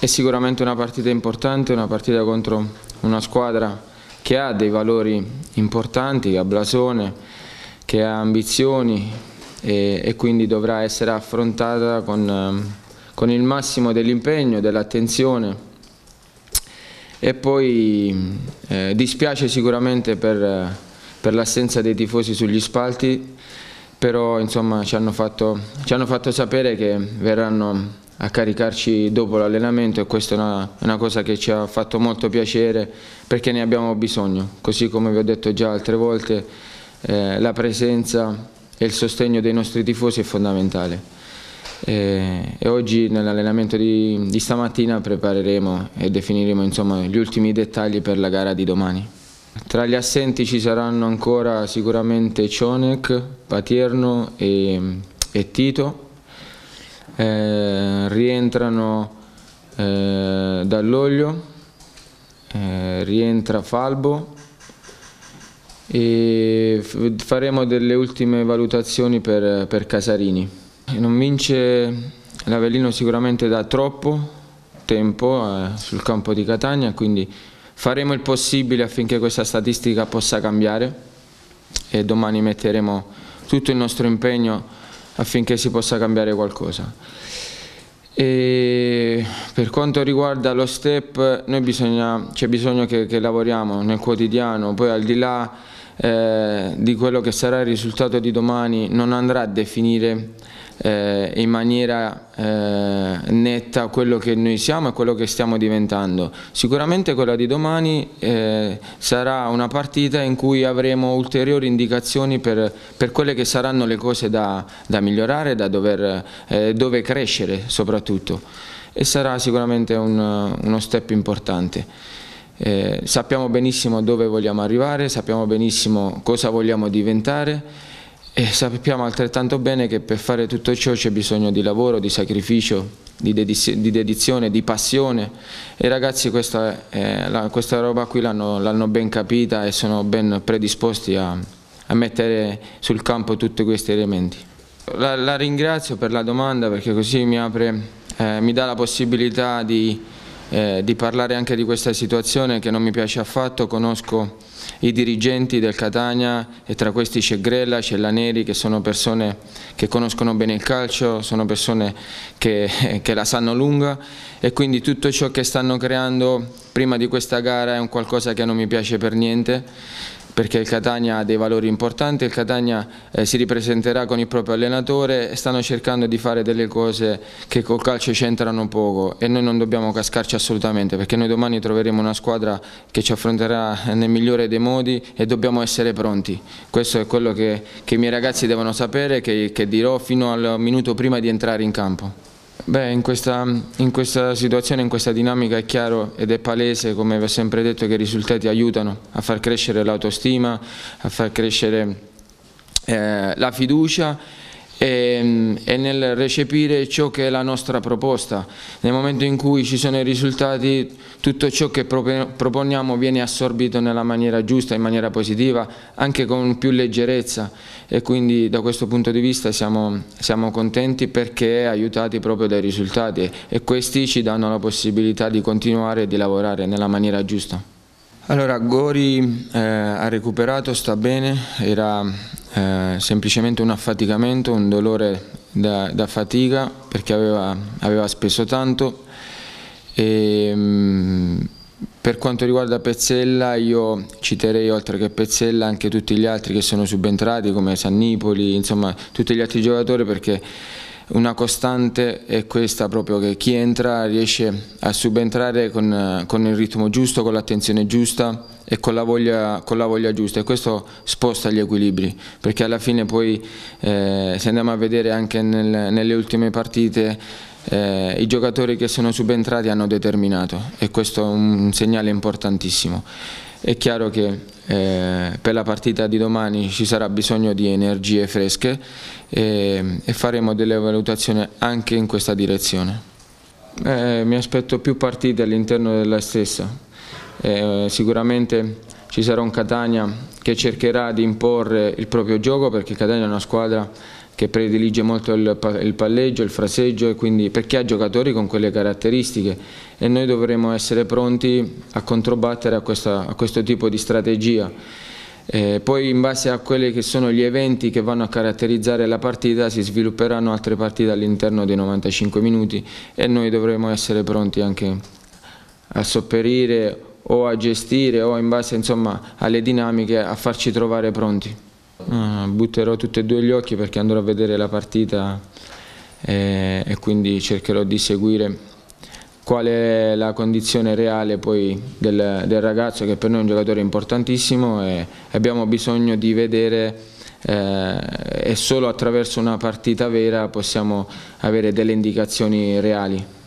è sicuramente una partita importante, una partita contro una squadra che ha dei valori importanti, che ha blasone, che ha ambizioni e, e quindi dovrà essere affrontata con, ehm, con il massimo dell'impegno, dell'attenzione. E poi eh, dispiace sicuramente per, per l'assenza dei tifosi sugli spalti però insomma ci hanno fatto, ci hanno fatto sapere che verranno a caricarci dopo l'allenamento e questa è una, una, cosa che ci ha fatto molto piacere perché ne abbiamo bisogno, così come vi ho detto già altre volte eh, la presenza e il sostegno dei nostri tifosi è fondamentale. E, e oggi nell'allenamento di, di, stamattina prepareremo e definiremo insomma, gli ultimi dettagli per la gara di domani. Tra gli assenti ci saranno ancora sicuramente Cionek, Patierno e, e Tito eh, rientrano eh, dall'olio, eh, rientra Falbo e faremo delle ultime valutazioni per, per Casarini. Non vince l'Avellino sicuramente da troppo tempo eh, sul campo di Catania, quindi faremo il possibile affinché questa statistica possa cambiare e domani metteremo tutto il nostro impegno affinché si possa cambiare qualcosa. E per quanto riguarda lo step, c'è bisogno che, che, lavoriamo nel quotidiano, poi al di là eh, di quello che sarà il risultato di domani non andrà a definire eh, in maniera eh, netta quello che noi siamo e quello che stiamo diventando. Sicuramente quella di domani eh, sarà una partita in cui avremo ulteriori indicazioni per, per quelle che saranno le cose da, da migliorare, da dover, eh, dove crescere soprattutto e sarà sicuramente un, uno step importante. Eh, sappiamo benissimo dove vogliamo arrivare, sappiamo benissimo cosa vogliamo diventare e sappiamo altrettanto bene che per fare tutto ciò c'è bisogno di lavoro, di sacrificio, di, dedizione, di passione e ragazzi questa, eh, la, questa roba qui l'hanno ben capita e sono ben predisposti a, a, mettere sul campo tutti questi elementi. La, la, ringrazio per la domanda perché così mi, apre, eh, mi dà la possibilità di, eh, di parlare anche di questa situazione che non mi piace affatto, conosco i dirigenti del Catania e tra questi c'è Grella, c'è Laneri che sono persone che conoscono bene il calcio, sono persone che, che la sanno lunga. E quindi tutto ciò che stanno creando prima di questa gara è un qualcosa che non mi piace per niente perché il Catania ha dei valori importanti, il Catania eh, si ripresenterà con il proprio allenatore e stanno cercando di fare delle cose che col calcio c'entrano poco e noi non dobbiamo cascarci assolutamente perché noi domani troveremo una squadra che ci affronterà nel migliore dei modi e dobbiamo essere pronti. Questo è quello che, che i miei ragazzi devono sapere, che, che dirò fino al minuto prima di entrare in campo. Beh, in questa, in questa, situazione, in questa dinamica è chiaro ed è palese, come vi ho sempre detto, che i risultati aiutano a far crescere l'autostima, a far crescere eh, la fiducia e, e, nel recepire ciò che è la nostra proposta. Nel momento in cui ci sono i risultati tutto ciò che proponiamo viene assorbito nella maniera giusta, in maniera positiva, anche con più leggerezza e quindi da questo punto di vista siamo, siamo contenti perché aiutati proprio dai risultati e questi ci danno la possibilità di continuare e di lavorare nella maniera giusta. Allora, Gori eh, ha recuperato, sta bene, era eh, semplicemente un affaticamento, un dolore da, da fatica perché aveva, aveva speso tanto. E, mh, mm, per quanto riguarda Pezzella io citerei oltre che Pezzella anche tutti gli altri che sono subentrati come Sannipoli, insomma tutti gli altri giocatori perché una costante è questa proprio che chi entra riesce a subentrare con, con il ritmo giusto, con l'attenzione giusta e con la, voglia, con la, voglia, giusta e questo sposta gli equilibri perché alla fine poi eh, se andiamo a vedere anche nel, nelle ultime partite eh, i giocatori che sono subentrati hanno determinato e questo è un segnale importantissimo. È chiaro che eh, per la partita di domani ci sarà bisogno di energie fresche e, e faremo delle valutazioni anche in questa direzione. Eh, mi aspetto più partite all'interno della stessa. Eh, sicuramente ci sarà un Catania che cercherà di imporre il proprio gioco perché Catania è una squadra che predilige molto il, il palleggio, il fraseggio e quindi perché ha giocatori con quelle caratteristiche e noi dovremo essere pronti a controbattere a, questa, a questo tipo di strategia. Eh, poi in base a quelli che sono gli eventi che vanno a caratterizzare la partita si svilupperanno altre partite all'interno dei 95 minuti e noi dovremo essere pronti anche a sopperire o a gestire o in base insomma, alle dinamiche a farci trovare pronti. Uh, butterò tutti e due gli occhi perché andrò a vedere la partita e, e quindi cercherò di seguire qual è la condizione reale poi del, del, ragazzo che per noi è un giocatore importantissimo e abbiamo bisogno di vedere eh, e solo attraverso una partita vera possiamo avere delle indicazioni reali.